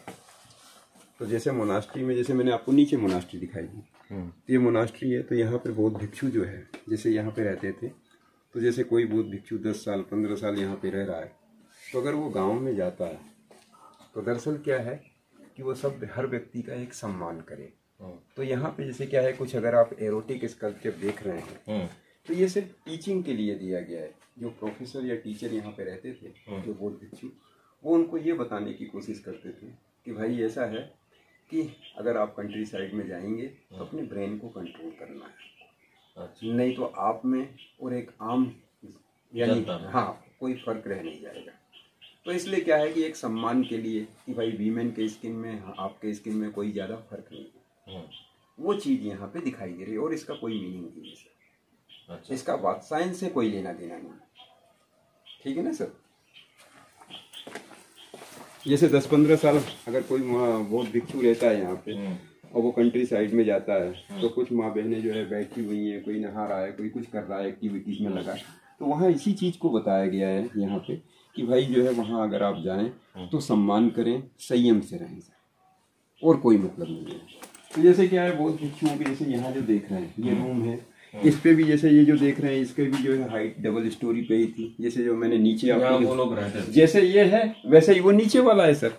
तो जैसे मोनास्ट्री में जैसे मैंने आपको नीचे मोनास्ट्री दिखाई थी तो ये मोनास्ट्री है तो यहाँ पर बौद्ध भिक्षु जो है जैसे यहाँ पे रहते थे तो जैसे कोई बौद्ध भिक्षु दस साल पंद्रह साल यहाँ पे रह रहा है तो अगर वो गाँव में जाता है तो दरअसल क्या है कि वो सब हर व्यक्ति का एक सम्मान करे। तो यहाँ पे जैसे क्या है कुछ अगर आप एरोटिक स्कल्पचर देख रहे हैं तो ये सिर्फ़ टीचिंग के लिए दिया गया है। जो प्रोफेसर या टीचर यहाँ पे रहते थे हम्म। जो बोध भिक्षु वो उनको ये बताने की कोशिश करते थे कि भाई ऐसा है कि अगर आप कंट्री साइड में जाएँगे तो अपने ब्रेन को कंट्रोल करना है। नहीं तो आप में और एक आम यानी हाँ कोई फ़र्क रह नहीं जाएगा। तो इसलिए क्या है कि एक सम्मान के लिए कि भाई वीमेन के स्किन में हाँ, आपके स्किन में कोई ज़्यादा फ़र्क नहीं है। हम्म, वो चीज़ यहाँ पे दिखाई दे रही है और इसका कोई मीनिंग नहीं है सर अच्छा। इसका बात साइंस से कोई लेना देना नहीं ठीक है ना सर जैसे दस पंद्रह साल अगर कोई बहुत भिक्षु रहता है यहाँ पे हम्म, और वो कंट्री साइड में जाता है तो कुछ माँ बहनें जो है बैठी हुई हैं कोई नहा रहा है कोई कुछ कर रहा है एक्टिविटीज़ में लगा। तो वहाँ इसी चीज़ को बताया गया है यहाँ पे कि भाई जो है वहाँ अगर आप जाएँ तो सम्मान करें संयम से रहें और कोई मतलब नहीं है। तो जैसे क्या है बहुत भिक्षुओं के जैसे यहाँ जो देख रहे हैं ये रूम है। इस पे भी जैसे ये जो देख रहे हैं इसके भी जो है हाइट डबल स्टोरी पे ही थी। जैसे जो मैंने नीचे आपको जैसे ये है वैसे ही वो नीचे वाला है सर।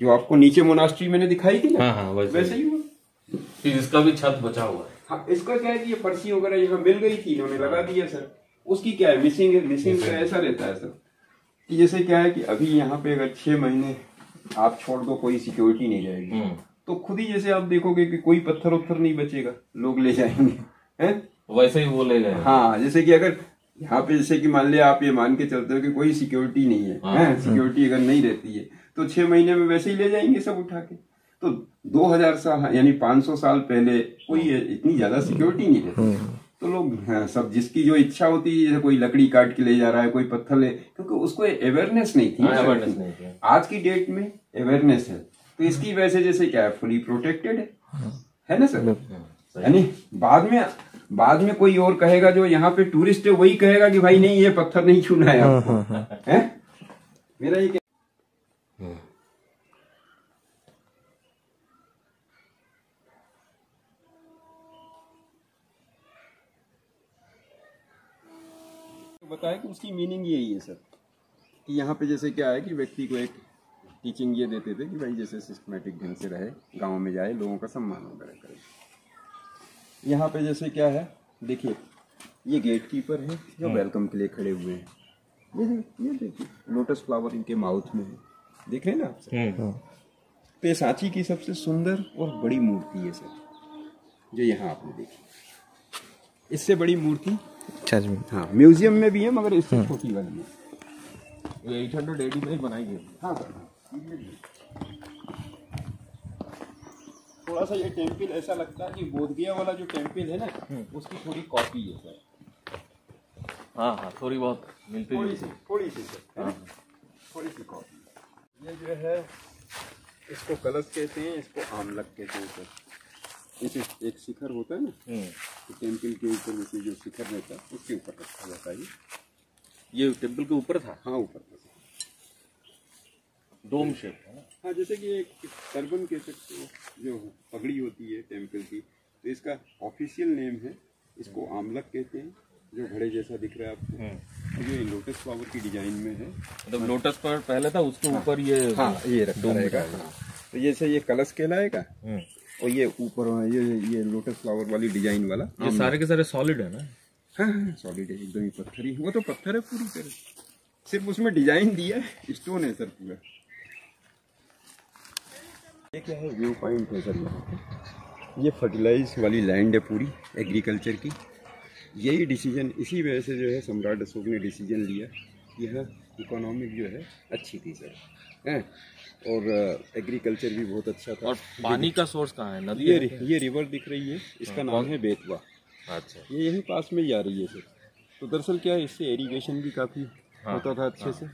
जो आपको नीचे मोनास्ट्री मैंने दिखाई थी ना हाँ हाँ वैसे वैसे ही वो फिर इसका भी छत बचा हुआ है। हाँ इसका क्या है कि ये पर्ची वगैरह यहाँ मिल गई थी इन्होंने लगा दिया सर। उसकी क्या है मिसिंग है मिसिंग का ऐसा रहता है सर। कि जैसे क्या है कि अभी यहाँ पे अगर छह महीने आप छोड़ दो कोई सिक्योरिटी नहीं रहेगी हम्म, तो खुद ही जैसे आप देखोगे कि कोई पत्थर उत्थर नहीं बचेगा लोग ले जाएँगे हैं? वैसे ही वो ले जाए हाँ जैसे कि अगर यहाँ पे जैसे कि मान लिया आप ये मान के चलते हो कि कोई सिक्योरिटी नहीं है हाँ। सिक्योरिटी अगर नहीं रहती है तो छह महीने में वैसे ही ले जाएँगे सब उठा के तो 2000 साल यानी 500 साल पहले कोई इतनी ज़्यादा सिक्योरिटी नहीं रहती। तो लोग हाँ, सब जिसकी जो इच्छा होती है जैसे कोई लकड़ी काट के ले जा रहा है कोई पत्थर ले क्योंकि उसको अवेयरनेस नहीं थी हाँ, awareness नहीं थी। आज की डेट में अवेयरनेस है। तो इसकी वजह से जैसे क्या है फुली प्रोटेक्टेड है। है ना सर यानी बाद में बाद में कोई और कहेगा जो यहाँ पे टूरिस्ट है वही कहेगा कि भाई नहीं ये पत्थर नहीं छूना है आपको। हैं? मेरा ये बताया कि उसकी मीनिंग यही है सर कि यहाँ पे जैसे क्या है कि व्यक्ति को एक टीचिंग ये देते थे कि भाई जैसे सिस्टमेटिक ढंग से रहे गाँव में जाए लोगों का सम्मान वगैरह करे। यहाँ पे जैसे क्या है देखिए ये गेट कीपर है जो वेलकम के लिए खड़े हुए हैं। ये देखिए ये देखिए लोटस फ्लावर इनके माउथ में है। देख रहे हैं ना आप सर हम्म, तो सांची की सबसे सुंदर और बड़ी मूर्ति है सर जो यहाँ आपने देखी। इससे बड़ी मूर्ति चर्च में हाँ म्यूज़ियम में भी है मगर इससे छोटी वाली है। एट हंड्रेड एडी में ही बनाई गई हाँ। है। थोड़ा सा ये टेंपल ऐसा लगता है कि बोधगया वाला जो टेंपल है ना उसकी थोड़ी कॉपी है सर। हाँ हाँ थोड़ी बहुत मिलती थोड़ी सी थोड़ी सी सर। है थोड़ी सी कॉपी ये जो है इसको कलश कहते हैं इसको आमलक कहते हैं सर। जैसे एक शिखर होता है ना हम्म, तो टेंपल के ऊपर जैसे जो शिखर रहता है उसके ऊपर रखा जाता है। ये टेंपल के ऊपर था? हाँ ऊपर था। डोम शेप है ना? हाँ जैसे कि एक टर्बन कह सकते हो जो पगड़ी होती है टेंपल की तो इसका ऑफिशियल नेम है इसको आमलक कहते हैं जो घड़े जैसा दिख रहा है आपको। हम्म, ये लोटस फ्लावर की डिज़ाइन में है। मतलब तो लोटस पर पहले था उसके ऊपर हाँ, ये हाँ ये रखा रहेगा। हाँ। तो जैसे ये कलश कहलाएगा? हम्म, और ये ऊपर ये ये लोटस फ्लावर वाली डिज़ाइन वाला ये सारे के सारे सॉलिड है ना? हाँ हाँ सॉलिड है एकदम ही पत्थर ही। वो तो पत्थर है पूरी तरह। सिर्फ़ उसमें डिज़ाइन दिया है स्टोन है सर पूरा। ये क्या है? व्यू पॉइंट है सर यहाँ पे। ये फर्टिलाइज वाली लैंड है पूरी एग्रीकल्चर की। यही डिसीज़न इसी वजह से जो है सम्राट अशोक ने डिसीज़न लिया। यहाँ इकोनॉमिक जो है अच्छी थी सर। हैं। और एग्रीकल्चर भी बहुत अच्छा था। और पानी का सोर्स कहाँ है? नदी ये है? ये रिवर दिख रही है। इसका नाम है बेतवा। अच्छा। ये यहीं पास में ही आ रही है सर तो दरअसल क्या है इससे इरीगेशन भी काफ़ी हाँ, होता था अच्छे से।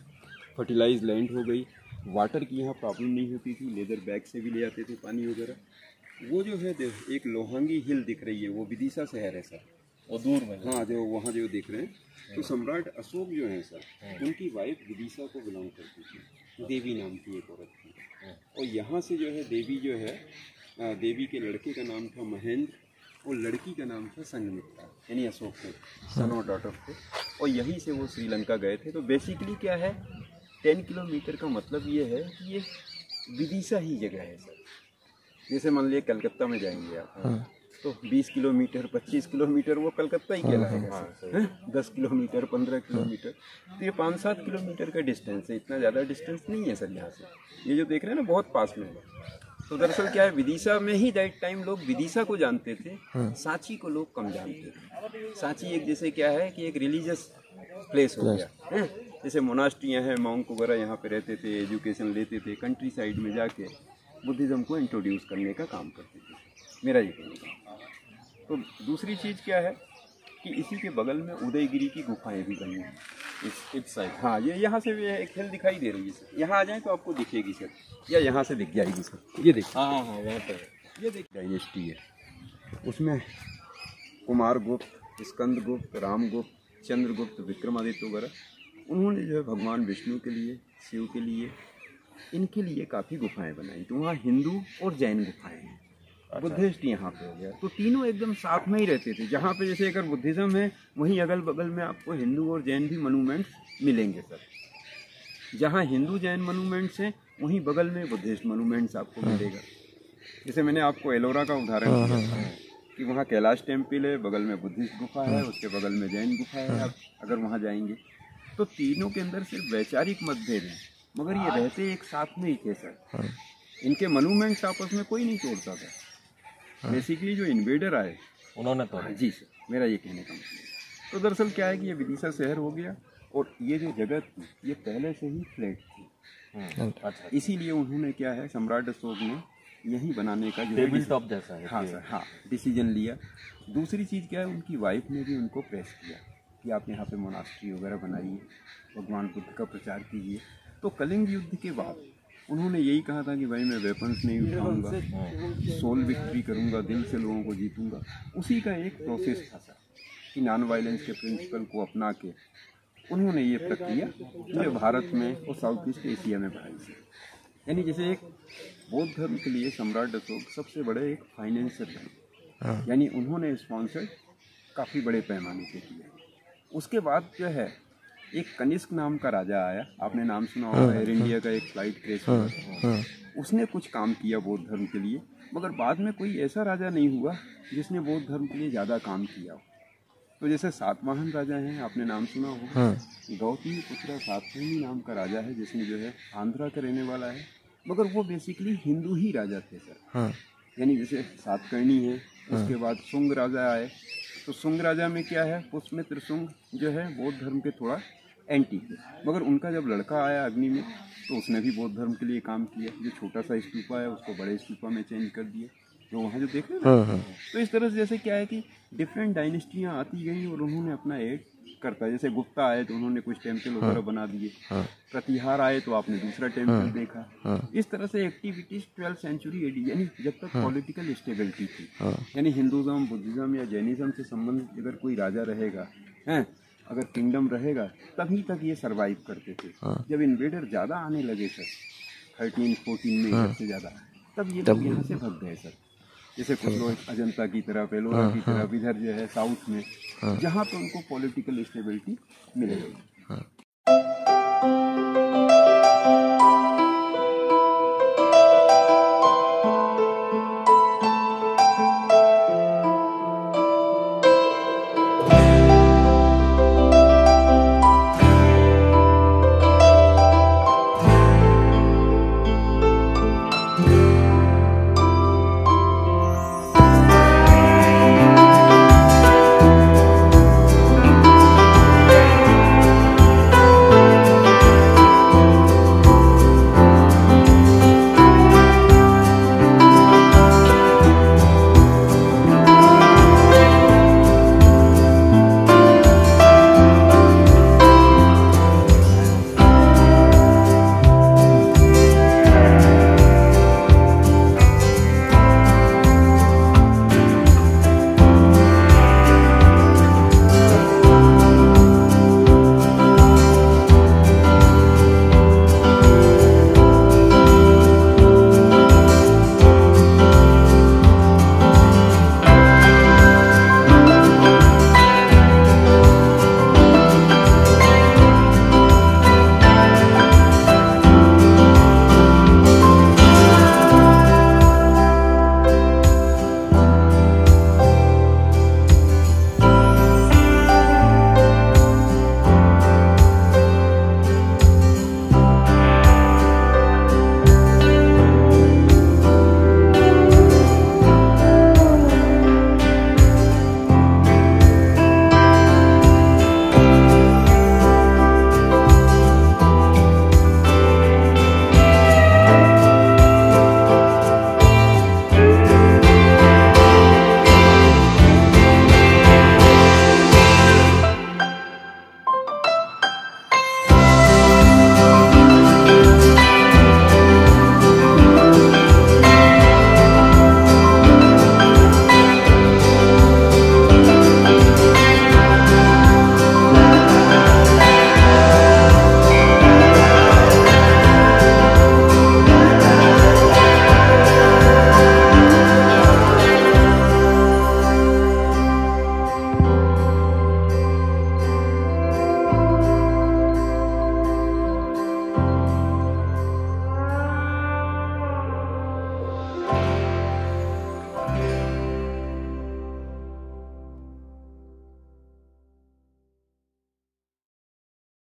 फर्टिलाइज लैंड हो गई। वाटर की यहाँ प्रॉब्लम नहीं होती थी। लेदर बैग से भी ले आते थे पानी वगैरह। वो जो है एक लोहांगी हिल दिख रही है। वो विदिशा शहर है सर वो दूर में हाँ। जो वहाँ जो देख रहे हैं। तो सम्राट अशोक जो है सर उनकी वाइफ विदिशा को बिलोंग करती थी। देवी नाम की एक औरत थी और यहाँ से जो है देवी जो है देवी के लड़के का नाम था महेंद्र और लड़की का नाम था संगमित्रा यानी अशोक के। सन और डॉटर थे। और यहीं से वो श्रीलंका गए थे। तो बेसिकली क्या है टेन किलोमीटर का मतलब ये है कि ये विदिशा ही जगह है सर। जैसे मान लिया कलकत्ता में जाएँगे आप। तो 20 किलोमीटर 25 किलोमीटर वो कलकत्ता ही कहलाएगा। हैं? 10 किलोमीटर 15 किलोमीटर। तो ये पाँच सात किलोमीटर का डिस्टेंस है इतना ज़्यादा डिस्टेंस नहीं है सर यहाँ से। ये जो देख रहे हैं ना बहुत पास में है। तो दरअसल क्या है विदिशा में ही दैट टाइम लोग विदिशा को जानते थे सांची को लोग कम जानते थे। सांची एक जैसे क्या है कि एक रिलीजियस प्लेस हो गया हैं? जैसे मोनास्ट्रियाँ हैं मॉन्क वगैरह यहाँ पे रहते थे एजुकेशन लेते थे कंट्री साइड में जाके बुद्धिज़्म को इंट्रोड्यूस करने का काम करते थे। मेरा ये कहने का तो दूसरी चीज़ क्या है कि इसी के बगल में उदयगिरी की गुफाएँ भी बनी हैं। इस इस साइड हाँ ये यहाँ से भी एक हिल दिखाई दे रही है सर यहाँ आ जाए तो आपको दिखेगी सर या यहाँ से दिख जाएगी सर ये देखिए। हाँ हाँ हाँ वहाँ पे ये देख। डायनेस्टी है। उसमें कुमार गुप्त स्कंद गुप्त रामगुप्त चंद्रगुप्त विक्रमादित्य वगैरह उन्होंने जो है भगवान विष्णु के लिए शिव के लिए इनके लिए काफ़ी गुफाएँ बनाई। तो वहाँ हिंदू और जैन गुफाएँ हैं। बुद्धिस्ट यहाँ पे हो गया। तो तीनों एकदम साथ में ही रहते थे। जहाँ पे जैसे अगर बुद्धिज़्म है वहीं अगल बगल में आपको हिंदू और जैन भी मोनूमेंट्स मिलेंगे सर। जहाँ हिंदू जैन मोनूमेंट्स हैं वहीं बगल में बुद्धिस्ट मोनूमेंट्स आपको मिलेगा। जैसे मैंने आपको एलोरा का उदाहरण दिया था कि वहाँ कैलाश टेंपल है बगल में बुद्धिस्ट गुफा है उसके बगल में जैन गुफा है आप अगर वहाँ जाएँगे। तो तीनों के अंदर सिर्फ़ वैचारिक मतभेद हैं मगर ये रहते एक साथ में ही थे सर। इनके मोनूमेंट्स आपस में कोई नहीं तोड़ता था बेसिकली जो इन्वेडर आए। उन्होंने तो जी सर मेरा ये कहने का मतलब तो दरअसल क्या है कि ये विदिशा शहर हो गया और ये जो जगह थी ये पहले से ही फ्लैट थी। अच्छा इसीलिए उन्होंने क्या है सम्राट अशोक ने यहीं बनाने का जो है टेबल टॉप जैसा है हाँ सर हाँ डिसीज़न लिया। दूसरी चीज़ क्या है उनकी वाइफ ने भी उनको प्रेस किया कि आप यहाँ पे मोनास्ट्री वगैरह बनाइए भगवान बुद्ध का प्रचार कीजिए। तो कलिंग युद्ध के बाद उन्होंने यही कहा था कि भाई मैं वेपन्स नहीं उठाऊँगा सोल विक्ट्री करूँगा दिल से लोगों को जीतूँगा। उसी का एक प्रोसेस था सर कि नॉन वायलेंस के प्रिंसिपल को अपना के उन्होंने ये प्रक्रिया पूरे भारत में और साउथ ईस्ट एशिया में बढ़ाई थी यानी जैसे एक बौद्ध धर्म के लिए सम्राट अशोक सबसे बड़े एक फाइनेंशियर बने। यानी उन्होंने स्पॉन्सर काफ़ी बड़े पैमाने पे किया। उसके बाद जो है एक कनिष्क नाम का राजा आया। आपने नाम सुना होगा एयर इंडिया का एक फ़्लाइट क्रैश हुआ। उसने कुछ काम किया बौद्ध धर्म के लिए मगर बाद में कोई ऐसा राजा नहीं हुआ जिसने बौद्ध धर्म के लिए ज़्यादा काम किया हो। तो जैसे सातवाहन राजा हैं आपने नाम सुना होगा। गौतमी पुत्र सातवाहनी नाम का राजा है जिसमें जो है आंध्रा का रहने वाला है। मगर वो बेसिकली हिंदू ही राजा थे सर यानी जैसे सातकर्णी है। उसके बाद सुंग राजा आए। तो सुंग राजा में क्या है? पुष्मित्र सुंग जो है बौद्ध धर्म के थोड़ा एंटी। मगर उनका जब लड़का आया अग्नि में तो उसने भी बौद्ध धर्म के लिए काम किया। जो छोटा सा स्तूपा है उसको बड़े स्तूपा में चेंज कर दिया। जो वहाँ जो देख रहे हैं तो इस तरह से जैसे क्या है कि डिफरेंट डायनेस्टियाँ आती गई और उन्होंने अपना एड करता। है जैसे गुप्ता आए तो उन्होंने कुछ टेंपल वगैरह बना दिए। प्रतिहार आए तो आपने दूसरा टेंपल देखा। इस तरह से एक्टिविटीज़ ट्वेल्थ सेंचुरी एडी यानी जब तक पॉलिटिकल स्टेबिलिटी थी। यानी हिंदुज्म बुद्धिज्म या जैनिज्म से संबंधित अगर कोई राजा रहेगा हैं अगर किंगडम रहेगा तभी तक ये सरवाइव करते थे। जब इन्वेडर ज़्यादा आने लगे सर थर्टीन फोर्टीन में सबसे से ज़्यादा तब ये लोग यहाँ से भग गए सर जैसे कुछ लोग अजंता की तरफ़ एलोरा की तरफ़ इधर जो है साउथ में जहाँ पे उनको पॉलिटिकल स्टेबिलिटी मिलेगी।